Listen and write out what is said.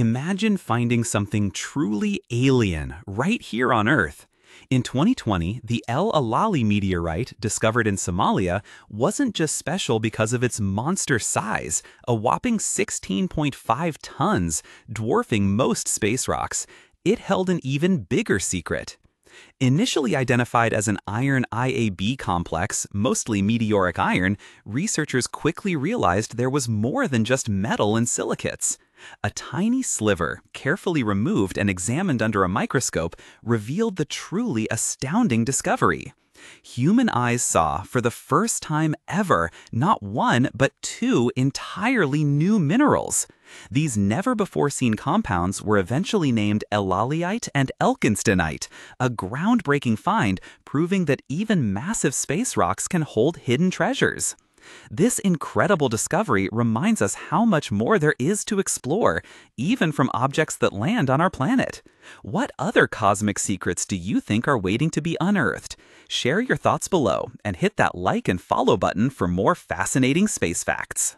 Imagine finding something truly alien right here on Earth. In 2020, the El Alali meteorite, discovered in Somalia, wasn't just special because of its monster size, a whopping 16.5 tons, dwarfing most space rocks. It held an even bigger secret. Initially identified as an iron IAB complex, mostly meteoric iron, researchers quickly realized there was more than just metal and silicates. A tiny sliver, carefully removed and examined under a microscope, revealed the truly astounding discovery. Human eyes saw, for the first time ever, not one, but two entirely new minerals. These never before seen compounds were eventually named Elaliite and Elkinstantonite, a groundbreaking find proving that even massive space rocks can hold hidden treasures. This incredible discovery reminds us how much more there is to explore, even from objects that land on our planet. What other cosmic secrets do you think are waiting to be unearthed? Share your thoughts below and hit that like and follow button for more fascinating space facts.